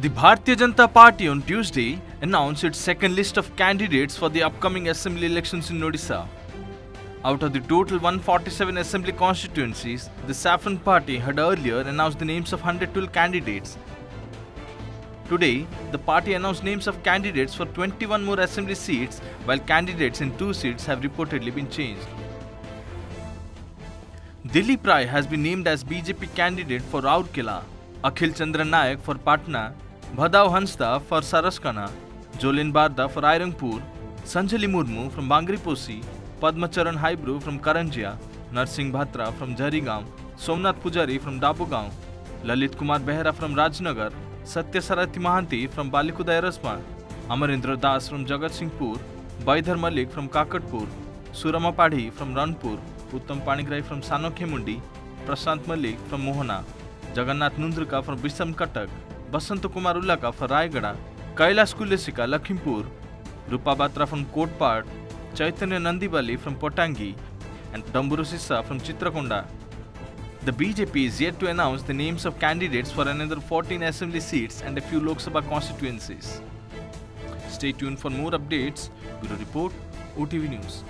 The Bharatiya Janata Party on Tuesday announced its second list of candidates for the upcoming assembly elections in Odisha. Out of the total 147 assembly constituencies, the Saffron Party had earlier announced the names of 112 candidates. Today, the party announced names of candidates for 21 more assembly seats, while candidates in two seats have reportedly been changed. Dilip Ray has been named as BJP candidate for Rourkela, Akhil Chandra Nayak for Patna, Bhadav Hansda for Saraskana, Jolin Barda for Airangpur, Sanjali Murmu from Bangriposi, Padmacharan Haibru from Karanjia, Narsingh Bhatra from Jharigam, Somnath Pujari from Dabugaon, Lalit Kumar Behra from Rajnagar, Satya Sarathi Mahanti from Balikuda Erasma, Amarendra Das from Jagat Singhpur, Baidhar Malik from Kakatpur, Surama Padhi from Ranpur, Uttam Panigrai from Sanokhemundi, Prashant Malik from Mohana, Jagannath Nundrika from Bisam Katak, Kumar Ulaka for Rayagada, Kailash Kulesika Lakhimpur, Rupa Batra from Kotpad, Chaitanya Nandibali from Potangi, and Damburu from Chitrakonda. The BJP is yet to announce the names of candidates for another 14 assembly seats and a few Lok Sabha constituencies. Stay tuned for more updates. Bureau Report, OTV News.